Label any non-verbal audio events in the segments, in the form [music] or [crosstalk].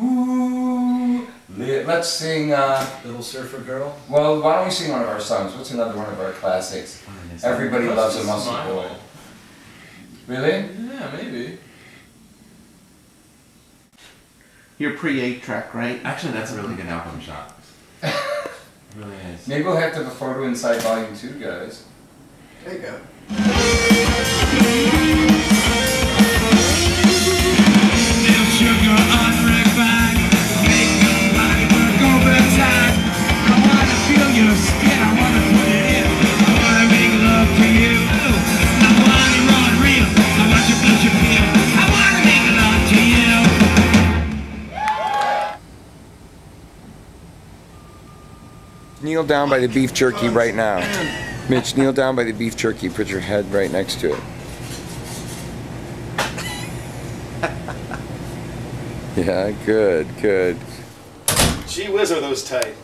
Ooh, let's sing. Uh, Little Surfer Girl. well, why don't we sing one of our songs? What's another one of our classics? Everybody loves a muscle boy. Really? Yeah, maybe. Your pre eight track, right? Actually, that's a really good album shot. [laughs] really is. Maybe we'll have to have a photo inside volume two, guys. There you go. Kneel down by the beef jerky right now. Mitch, kneel down by the beef jerky. Put your head right next to it. [laughs] Yeah, good, good. Gee whiz, are those tight?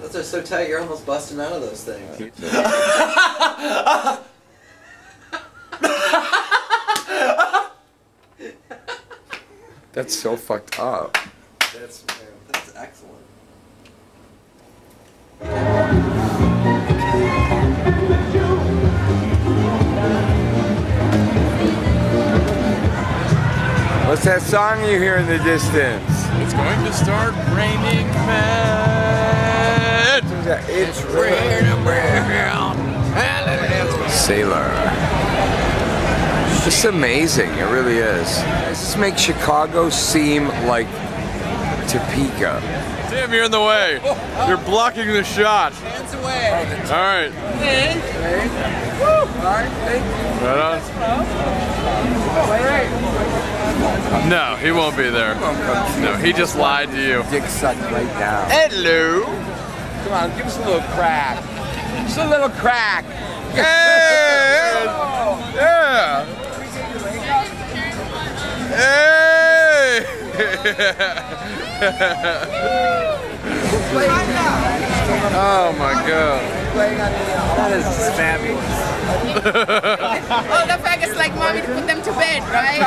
Those are so tight, you're almost busting out of those things. [laughs] [laughs] That's so fucked up. That's, that's What's that song you hear in the distance? It's going to start raining mad. It's raining Sailor. It's amazing, it really is. This makes Chicago seem like Topeka. Tim, you're in the way. You're blocking the shot. Hands away. All right. Right on. No, he won't be there. No, he just lied to you. Dick sucked right now. Hello. Come on, give us a little crack. Just a little crack. Hey! Yeah. [laughs] Hey! Oh my god. That is fabulous. Oh, the fact is like mommy to put them to bed, right?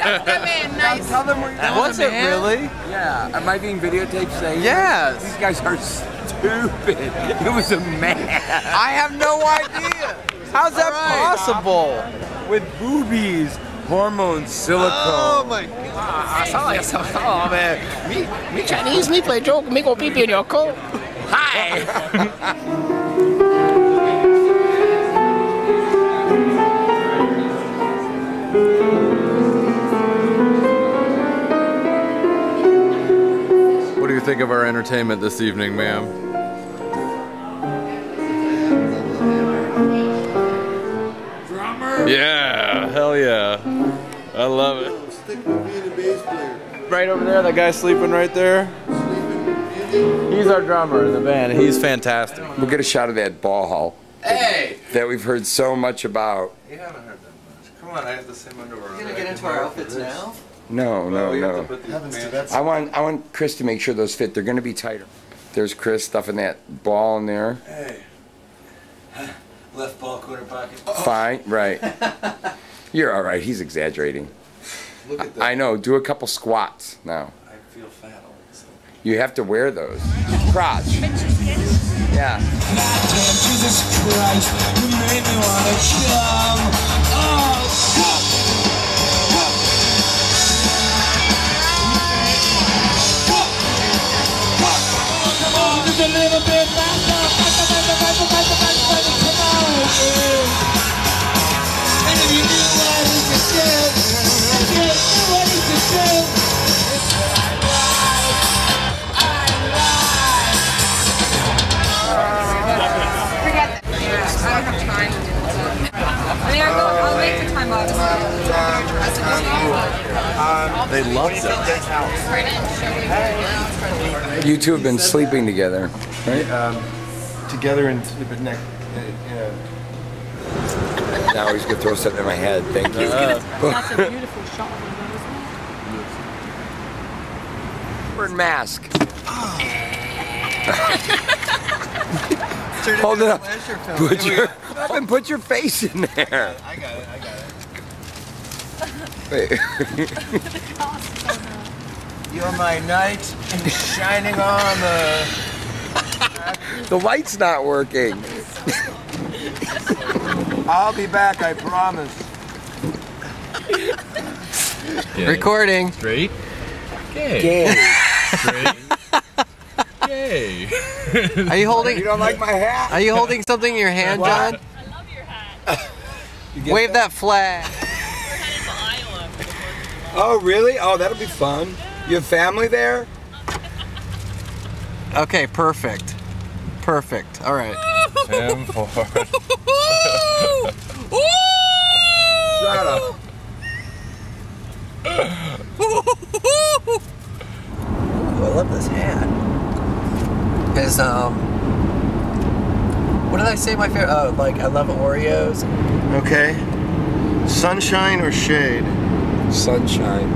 Tuck them in, nice. Tell them where you're Was it really? Yeah. Am I being videotaped saying Yes. These guys are stupid. It was a man. I have no idea. How's that possible? With boobies, hormones, silicone. Oh my god. I saw you. Oh man, me, me Chinese, me play joke, me go pee pee in your coat. Hi. What do you think of our entertainment this evening, ma'am? Yeah, hell yeah. I love it. Stick with being a bass player. Right over there, that guy sleeping right there. He's our drummer in the band. He's fantastic. We'll get a shot of that ball hall Hey! that we've heard so much about. You haven't heard that much. Come on, I have the same underwear on. We're gonna get into our wear outfits now? No, no, Well, we no. put these Heavens to pants- that. I want I want Chris to make sure those fit. They're gonna be tighter. There's Chris stuffing that ball in there. Hey. Left ball, quarter pocket. Fine, right. [laughs] You're all right. He's exaggerating. Look at that. I know. Do a couple squats now. I feel fat all of a sudden. You have to wear those. Crotch. Yeah. Forget that. Off. They love that. You two have been sleeping together, right? Um, together and but neck. Uh, uh, Now he's gonna throw something in my head. Thank you. That's a [laughs] beautiful shot. Burn mask. [laughs] Hold it up. Put your up [laughs] and put your face in there. I got it. I got it. Wait. You're my knight in shining armor. The The light's not working. I'll be back, I promise. Recording. Straight. Gay. Gay. Straight. Gay. Are you holding? You don't like my hat? Are you holding something in your hand, John? I love your hat. You Wave that flag. Oh, really? Oh, that'll be fun. You have family there? Okay, perfect. Perfect. All right. Tim [laughs] Ford. Shut up. [laughs] Ooh, I love this hat. Is um, what did I say? My favorite. Oh, like I love Oreos. Okay. Sunshine or shade? Sunshine.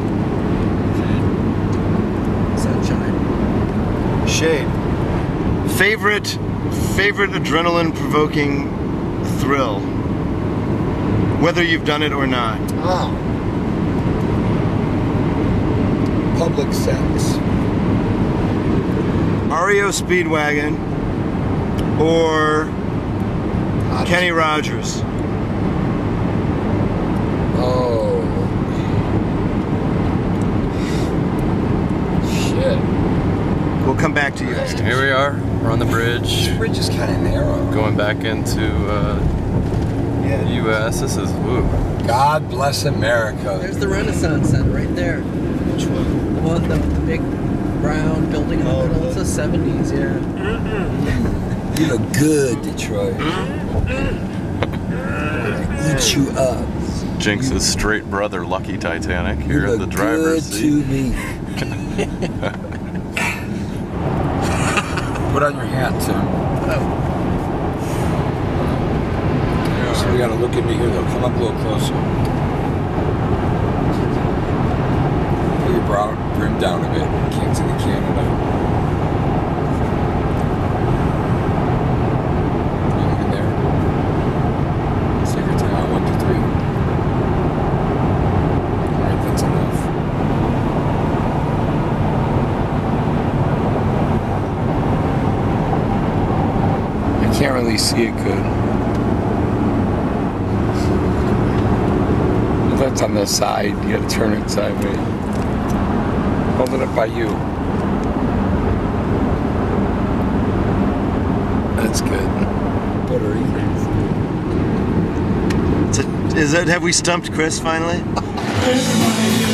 Sunshine. Shade. Favorite favorite adrenaline provoking thrill. Whether you've done it or not. Oh. Public sex. REO Speedwagon or Kenny Rogers. Oh. Shit. We'll come back to you. Here we are. We're on the bridge. This bridge is kind of narrow. Going back into uh, yeah U.S. This is woo. God bless America. There's the Renaissance Center right there. Which one? The one, the, the big brown building in the middle. It's the 70s, yeah. You look good, Detroit. Eat you up. Jinx's straight brother, Lucky Titanic, You here in the driver's good seat. to me. [laughs] Put on your hat, Tim. So we gotta look into here though. Come up a little closer. Put your brow brim down a bit. Can't see the Canada. You looking there? Second time. One, two, three. Alright, that's enough. I can't really see it good. If That's on the side. You gotta turn it sideways. Hold it up by you. That's good. Puerto Is it- Is that have we stumped Chris finally? [laughs]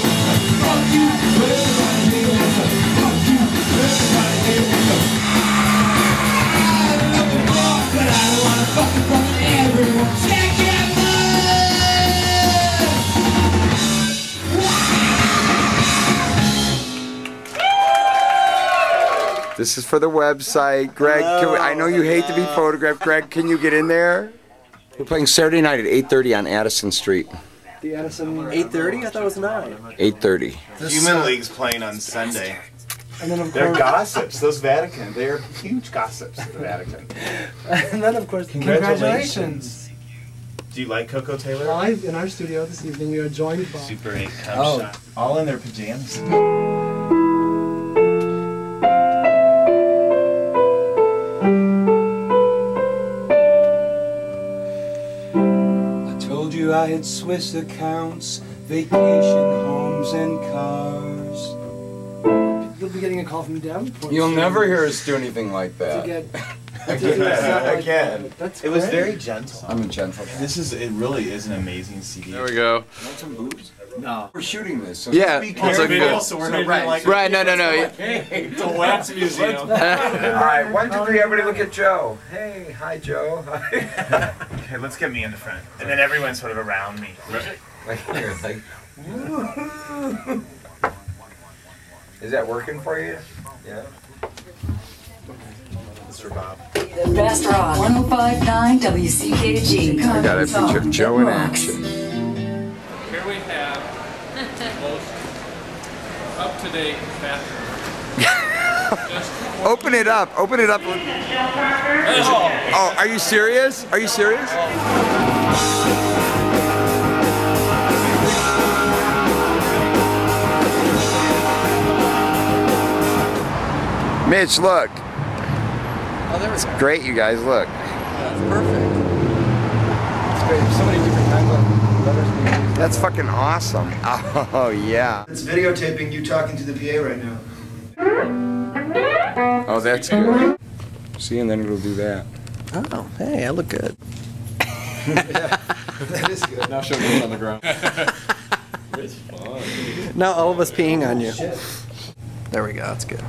This is for the website. Greg, can we, I know you hate to be photographed. Greg, can you get in there? We're playing Saturday night at 8.30 on Addison Street. The Addison. 8.30? I thought it was 9. 8.30. Human League's playing on Sunday. And then of They're course, gossips. Those Vatican, they're huge gossips. The Vatican. [laughs] and then of course, Congratulations. Do you like Koko Taylor? Live in our studio this evening, we are joined by. Super 8 cum Oh. shot. All in their pajamas. I had Swiss accounts, vacation homes, and cars. You'll be getting a call from Davenport. You'll never hear us do anything like to that. get. [laughs] Again. [laughs] Again. That's It was great. very gentle. I'm a gentle guy. This is, it really is an amazing CD. There we go. Want some boobs? No. We're shooting this. So Yeah, We it's can't looking video, good. so we're not right. like Right, no, no, no. [laughs] It's a wax [laughs] museum. [laughs] All right, one, two, three. Everybody, look at Joe. Hey, hi, Joe. Hi. Okay, let's get me in the front. And then everyone's sort of around me. Right. like here, like. Is that working for you? Yeah. Mr. Bob. The best rock. 1059 WCKG. I got a picture of Joe in action. Most up-to-date bathroom. Open it up. Open it up. Oh. oh, are you serious? Are you serious? Mitch, look. Oh, there we go. Great, you guys. Look. That's perfect. It's. So many different kinds of letters being used. That's fucking awesome. [laughs] Oh yeah. It's videotaping you talking to the PA right now. Oh, that's good. See, and then it'll do that. Oh, hey, I look good. [laughs] That is good. Now show me on the ground. [laughs] It's fun. Now all of us peeing on you. There we go. That's good.